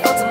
able to